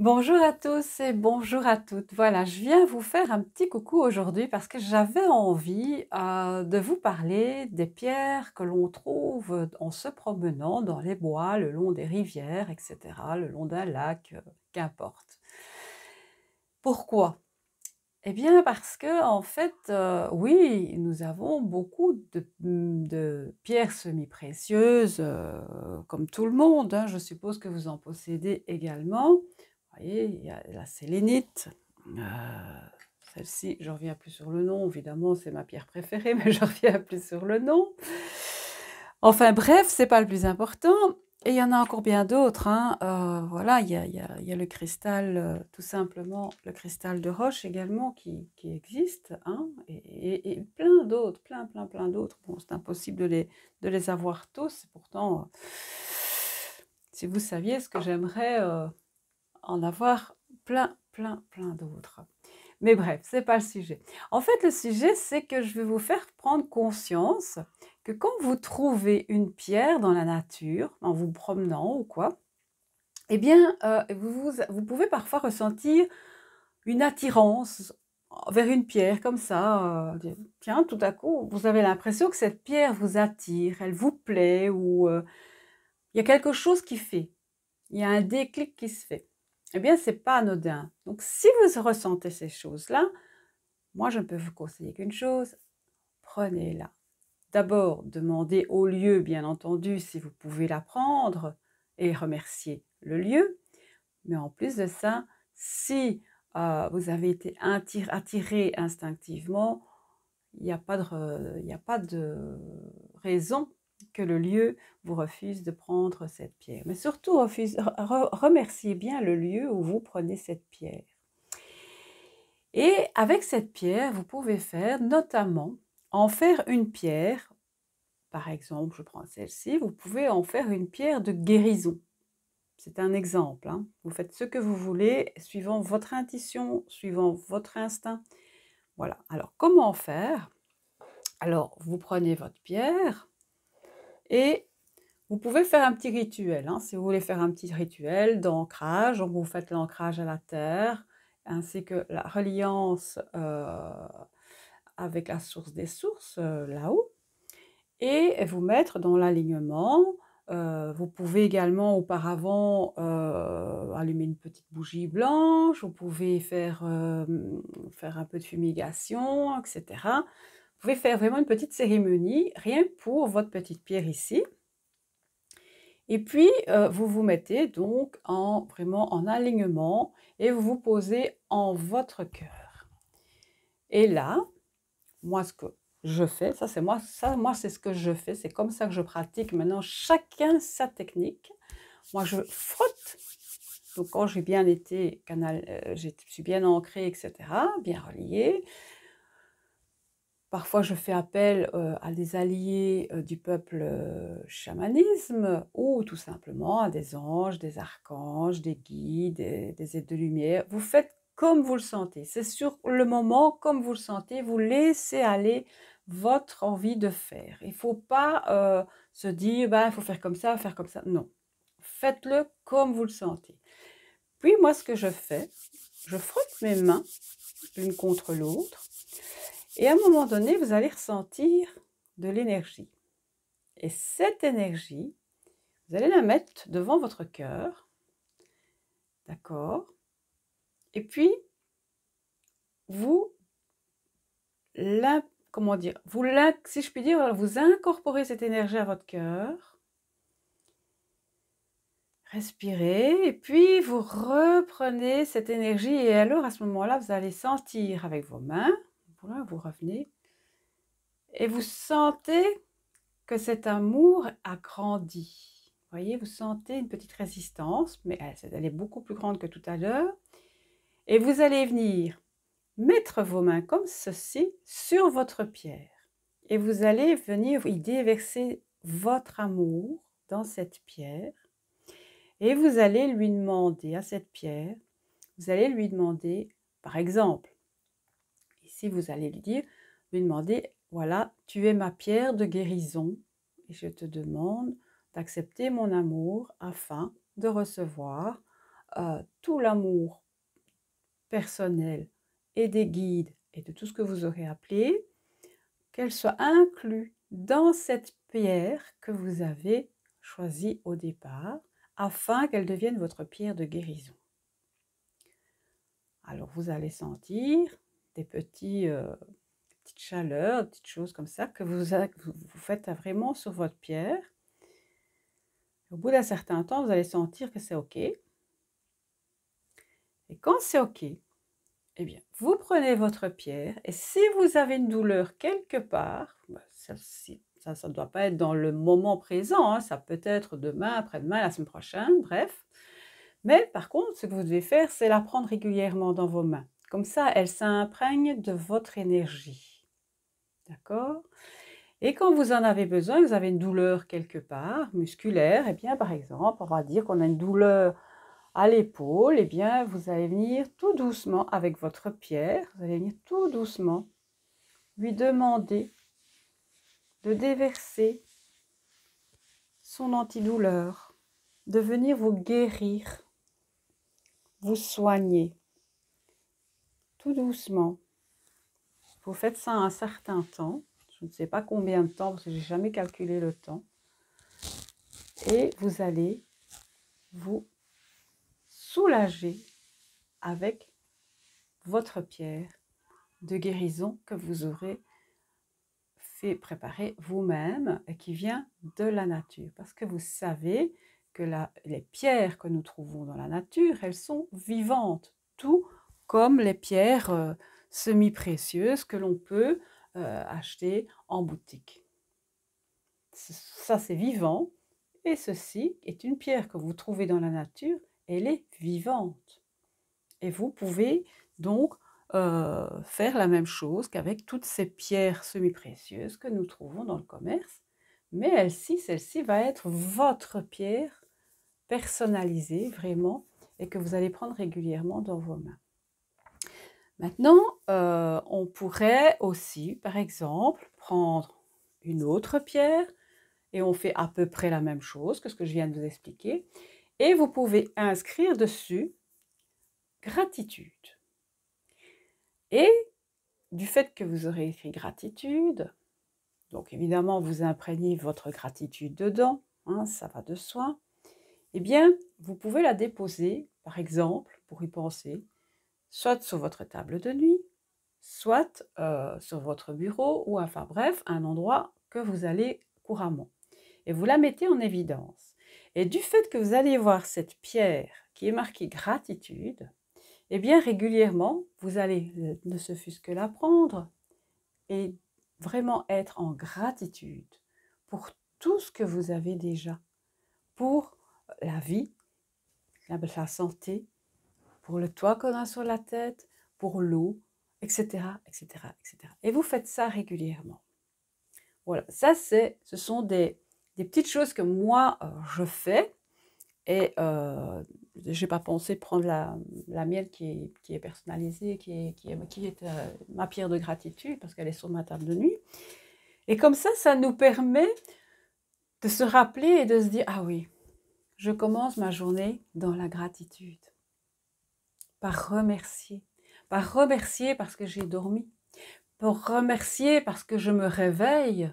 Bonjour à tous et bonjour à toutes. Voilà, je viens vous faire un petit coucou aujourd'hui parce que j'avais envie euh, de vous parler des pierres que l'on trouve en se promenant dans les bois, le long des rivières, etc., le long d'un lac, euh, qu'importe. Pourquoi? Eh bien parce que en fait, euh, oui, nous avons beaucoup de, de pierres semi-précieuses, comme tout le monde. hein. Je suppose que vous en possédez également voyez, il y a la sélénite. Euh, Celle-ci, je reviens plus sur le nom, évidemment, c'est ma pierre préférée, mais je reviens plus sur le nom. Enfin bref, c'est pas le plus important. Et il y en a encore bien d'autres. hein. Euh, voilà, il y a, y le cristal, euh, tout simplement, le cristal de roche également qui, qui existe. hein, et, plein d'autres, plein, plein, plein d'autres. Bon, c'est impossible de les, de les avoir tous. Pourtant, si vous saviez ce que j'aimerais en avoir plein, plein, plein d'autres. Mais bref, c'est pas le sujet. En fait, le sujet, c'est que je vais vous faire prendre conscience que quand vous trouvez une pierre dans la nature, en vous promenant ou quoi, eh bien, euh, vous, vous- pouvez parfois ressentir une attirance vers une pierre comme ça. euh, tiens, tout à coup, vous avez l'impression que cette pierre vous attire, elle vous plaît, ou euh, il y a quelque chose qui fait. Il y a un déclic qui se fait. Eh bien, c'est pas anodin. Donc, si vous ressentez ces choses-là, moi, je ne peux vous conseiller qu'une chose, prenez-la. D'abord, demandez au lieu, bien entendu, si vous pouvez la prendre et remercier le lieu. Mais en plus de ça, si euh, vous avez été attir- attiré instinctivement, il n'y a pas de raison que le lieu vous refuse de prendre cette pierre. Mais surtout, refuse- re- remerciez bien le lieu où vous prenez cette pierre. Et avec cette pierre, vous pouvez faire notamment en faire une pierre. Par exemple, je prends celle-ci, vous pouvez en faire une pierre de guérison. C'est un exemple. hein. Vous faites ce que vous voulez, suivant votre intuition, suivant votre instinct. Voilà. Alors, comment faire? Alors, vous prenez votre pierre et vous pouvez faire un petit rituel. hein. Si vous voulez faire un petit rituel d'ancrage, donc vous faites l'ancrage à la terre, ainsi que la reliance euh, avec la source des sources, euh, là-haut, et vous mettre dans l'alignement. Euh, vous pouvez également auparavant allumer une petite bougie blanche, vous pouvez faire, faire un peu de fumigation, etc. Pouvez faire vraiment une petite cérémonie, rien pour votre petite pierre ici. Et puis, euh, vous vous mettez donc en, vraiment en alignement et vous vous posez en votre cœur. Et là, moi, ce que je fais, ça c'est moi, ça, moi c'est ce que je fais, c'est comme ça que je pratique. Maintenant, chacun sa technique. Moi, je frotte. Donc, quand j'ai bien été canal, euh, je suis bien ancrée, etc., bien reliée. Parfois, je fais appel euh, à des alliés euh, du peuple euh, chamanisme ou tout simplement à des anges, des archanges, des guides, des, des aides de lumière. Vous faites comme vous le sentez. C'est sur le moment, comme vous le sentez, vous laissez aller votre envie de faire. Il ne faut pas se dire, il faut faire comme ça, faire comme ça. Non. Faites-le comme vous le sentez. Puis moi, ce que je fais, je frotte mes mains l'une contre l'autre. Et à un moment donné, vous allez ressentir de l'énergie. Et cette énergie, vous allez la mettre devant votre cœur. D'accord? Et puis, vous, comment dire, vous, si je puis dire, vous incorporez cette énergie à votre cœur. Respirez et puis vous reprenez cette énergie et alors à ce moment-là, vous allez sentir avec vos mains, vous revenez et vous sentez que cet amour a grandi. Vous voyez, vous sentez une petite résistance, mais elle, elle est beaucoup plus grande que tout à l'heure. Et vous allez venir mettre vos mains comme ceci sur votre pierre. Et vous allez venir y déverser votre amour dans cette pierre. Et vous allez lui demander à cette pierre, vous allez lui demander, par exemple, ici vous allez lui dire, lui demander, voilà, tu es ma pierre de guérison et je te demande d'accepter mon amour afin de recevoir euh, tout l'amour personnel et des guides et de tout ce que vous aurez appelé, qu'elle soit inclue dans cette pierre que vous avez choisie au départ, afin qu'elle devienne votre pierre de guérison. Alors vous allez sentir des euh, petites chaleurs, des petites choses comme ça que vous, vous faites vraiment sur votre pierre. Au bout d'un certain temps, vous allez sentir que c'est OK. Et quand c'est OK, eh bien, vous prenez votre pierre et si vous avez une douleur quelque part, bah, ça ne doit pas être dans le moment présent, hein, ça peut être demain, après-demain, la semaine prochaine, bref. Mais par contre, ce que vous devez faire, c'est la prendre régulièrement dans vos mains. Comme ça, elle s'imprègne de votre énergie. D'accord? Et quand vous en avez besoin, vous avez une douleur quelque part, musculaire, et eh bien par exemple, on va dire qu'on a une douleur à l'épaule, eh bien, vous allez venir tout doucement avec votre pierre, vous allez venir tout doucement lui demander de déverser son antidouleur, de venir vous guérir, vous soigner, doucement. Vous faites ça un certain temps, je ne sais pas combien de temps, parce que je n'ai jamais calculé le temps, et vous allez vous soulager avec votre pierre de guérison que vous aurez fait préparer vous-même et qui vient de la nature. Parce que vous savez que les pierres que nous trouvons dans la nature, elles sont vivantes, tout comme les pierres euh, semi-précieuses que l'on peut euh, acheter en boutique. Ça, c'est vivant. Et ceci est une pierre que vous trouvez dans la nature elle est vivante. Et vous pouvez donc euh, faire la même chose qu'avec toutes ces pierres semi-précieuses que nous trouvons dans le commerce, mais elle-ci, celle-ci va être votre pierre personnalisée vraiment et que vous allez prendre régulièrement dans vos mains. Maintenant, euh, on pourrait aussi, par exemple, prendre une autre pierre et on fait à peu près la même chose que ce que je viens de vous expliquer et vous pouvez inscrire dessus gratitude. Et du fait que vous aurez écrit gratitude, donc évidemment vous imprégnez votre gratitude dedans, hein, ça va de soi, eh bien vous pouvez la déposer, par exemple, pour y penser, soit sur votre table de nuit, soit euh, sur votre bureau, ou enfin bref, un endroit que vous allez couramment. Et vous la mettez en évidence. Et du fait que vous allez voir cette pierre qui est marquée gratitude, eh bien régulièrement, vous allez euh, ne se fût que la prendre et vraiment être en gratitude pour tout ce que vous avez déjà, pour la vie, la, santé, pour le toit qu'on a sur la tête, pour l'eau, etc., etc., etc. Et vous faites ça régulièrement. Voilà, ça c'est, ce sont des, petites choses que moi, euh, je fais. Et euh, je n'ai pas pensé prendre la, la mienne qui est, personnalisée, qui est euh, ma pierre de gratitude, parce qu'elle est sur ma table de nuit. Et comme ça, ça nous permet de se rappeler et de se dire, ah oui, je commence ma journée dans la gratitude, par remercier, par remercier parce que j'ai dormi, pour remercier parce que je me réveille,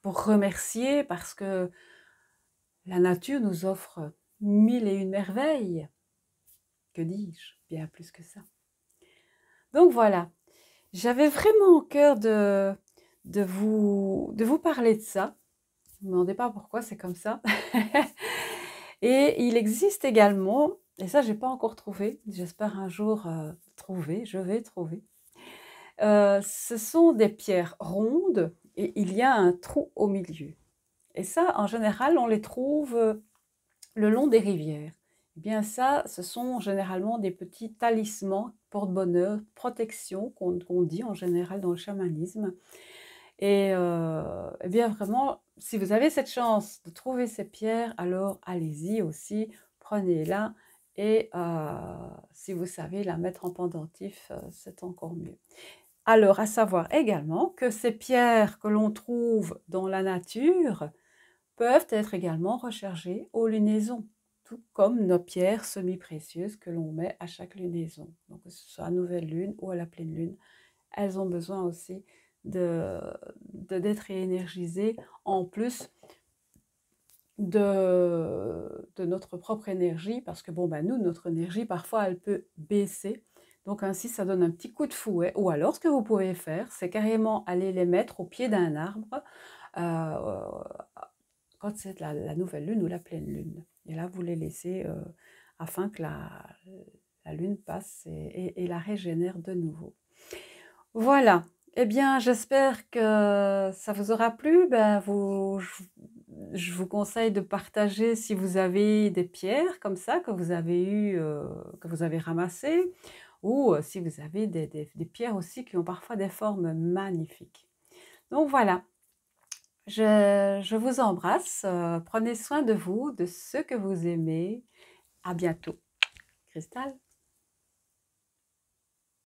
pour remercier parce que la nature nous offre mille et une merveilles. Que dis-je? Bien plus que ça. Donc voilà, j'avais vraiment au cœur de, de, vous, de vous parler de ça. Ne me demandez pas pourquoi c'est comme ça. et il existe également, et ça j'ai pas encore trouvé, j'espère un jour euh, trouver, je vais trouver. Euh, ce sont des pierres rondes et il y a un trou au milieu. Et ça, en général, on les trouve euh, le long des rivières. Eh bien ça, ce sont généralement des petits talismans, porte-bonheur, protection qu'on dit en général dans le chamanisme. Et eh bien vraiment, si vous avez cette chance de trouver ces pierres, alors allez-y aussi, prenez-la. Et si vous savez la mettre en pendentif, c'est encore mieux. Alors, à savoir également que ces pierres que l'on trouve dans la nature peuvent être également rechargées aux lunaisons, tout comme nos pierres semi-précieuses que l'on met à chaque lunaison. Donc, que ce soit à nouvelle lune ou à la pleine lune, elles ont besoin aussi d'être de, énergisées en plus de, notre propre énergie, parce que bon, ben nous, notre énergie, parfois, elle peut baisser. Donc ainsi, ça donne un petit coup de fouet. Ou alors, ce que vous pouvez faire, c'est carrément aller les mettre au pied d'un arbre euh, quand c'est la, nouvelle lune ou la pleine lune. Et là, vous les laissez euh, afin que la, lune passe et, et, la régénère de nouveau. Voilà. Eh bien, j'espère que ça vous aura plu. Ben, vous, je vous conseille de partager si vous avez des pierres comme ça que vous avez eu, euh, que vous avez ramassées, ou euh, si vous avez des, pierres aussi qui ont parfois des formes magnifiques. Donc voilà, je, vous embrasse, euh, prenez soin de vous, de ce que vous aimez. À bientôt. Cristal